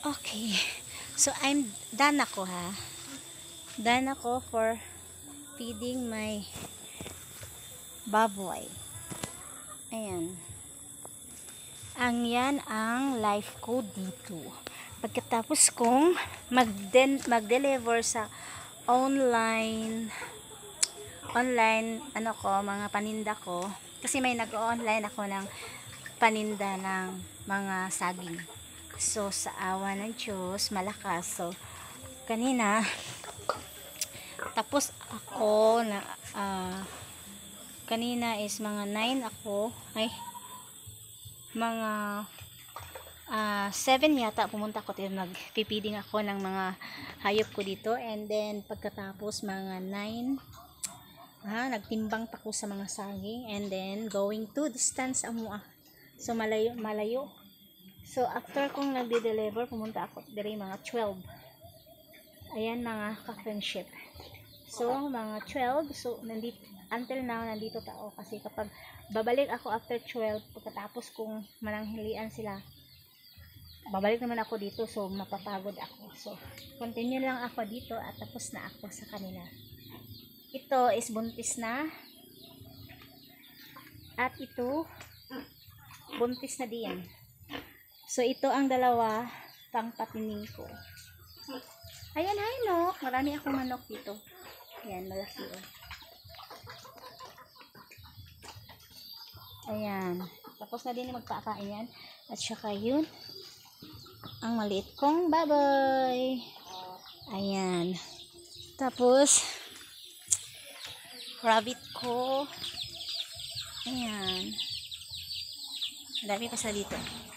Okay. So, I'm done ako ha. Done ako for feeding my baboy. Ayan. Ang yan ang life ko dito. Pagkatapos kong mag-deliver sa online online ano ko, mga paninda ko kasi may nag-online ako ng paninda ng mga saging. So, sa awa ng Diyos, malakas. So, kanina, tapos ako na, uh, kanina is mga 9 ako, ay, mga uh, 7 yata pumunta ako dito nagpipiding ako ng mga hayop ko dito and then pagkatapos mga 9 ha, nagtimbang pa ko sa mga saging and then going to distance amo ah. so malayo malayo So, after kong nagde-deliver, pumunta ako dire mga 12. Ayan, mga ka-friendship. So, mga 12. So, nandito, until now, nandito tao. Kasi kapag babalik ako after 12, pagkatapos kong mananghilian sila, babalik naman ako dito. So, mapapagod ako. So, continue lang ako dito at tapos na ako sa kanila. Ito is buntis na. At ito, buntis na diyan. So, ito ang dalawa pang patining ko. Ayan, hay, no. Marami akong manok dito. Ayan, malaki, oh. Ayan. Tapos na din magpakain yan. At saka yun, ang maliit kong baboy. Ayan. Tapos, rabbit ko. Ayan. Dami pa sa dito.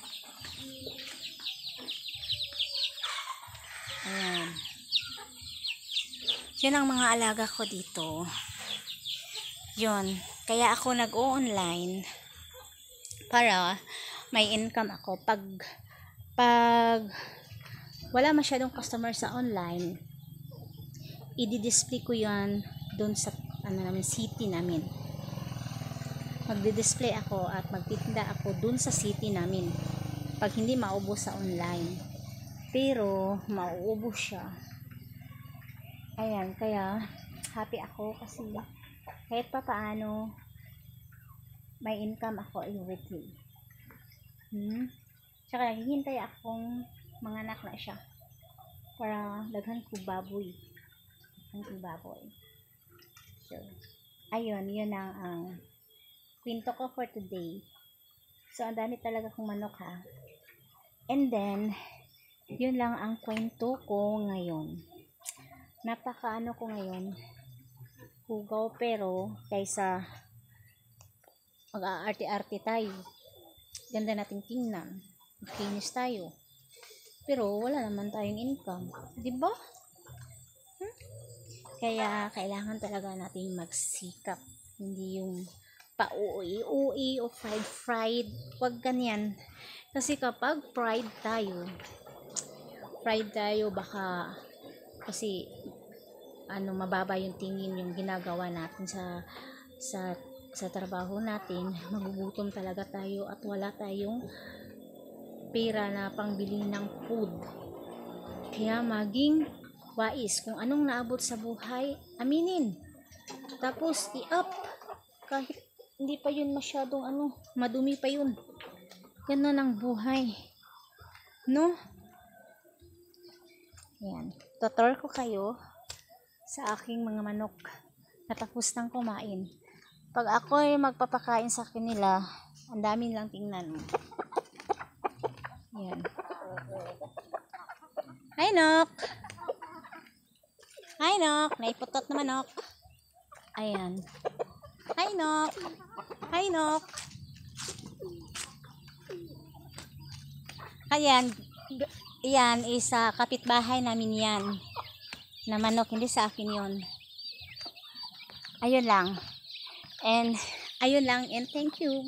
Ayan. Yun ang mga alaga ko dito. Yun. Kaya ako nag-o-online para may income ako. Pag, pag wala masyadong customer sa online, i-display ko yan doon sa ano namin, city namin. Magdi-display ako at magtitinda ako doon sa city namin. Pag hindi maubos sa online pero mauubos siya. Ayan kaya happy ako kasi kahit pa paano may income ako everything hmm? tsaka naghihintay akong mga anak na siya para daghan ko baboy. Daghan ko baboy. So ayun yun ang ang kwento ko for today. So ang dami talaga kong manok ha. And then yun lang ang kwento ko ngayon. Napaka ano ko ngayon hugaw pero kaysa mag-aarte-arte tayo ganda nating tingnan kinis tayo pero wala naman tayong income di ba? Hmm? kaya kailangan talaga natin magsikap hindi yung pa-ui-ui o fried-fried wag ganyan. Kasi kapag fried tayo fried tayo baka kasi ano mababa yung tingin yung ginagawa natin sa sa sa trabaho natin. Magugutom talaga tayo at wala tayong pera na pangbili ng food. Kaya maging wais kung anong naabot sa buhay aminin. Tapos i-up. Kahit hindi pa yun masyadong ano madumi pa yun. Ganun ang buhay no Ayan. Tutor ko kayo sa aking mga manok. Natapos nang kumain. Pag ako ay magpapakain sa kanila, ang dami lang tingnan. Ayan. Hi, Nok! Hi, Nok! Naiputot naman, Nok. Ayan. Hi, Nok! Hi, Nok! Ayan, yan is uh, kapitbahay namin yan. Na manok hindi sa akin yon ayun lang. And ayun lang and thank you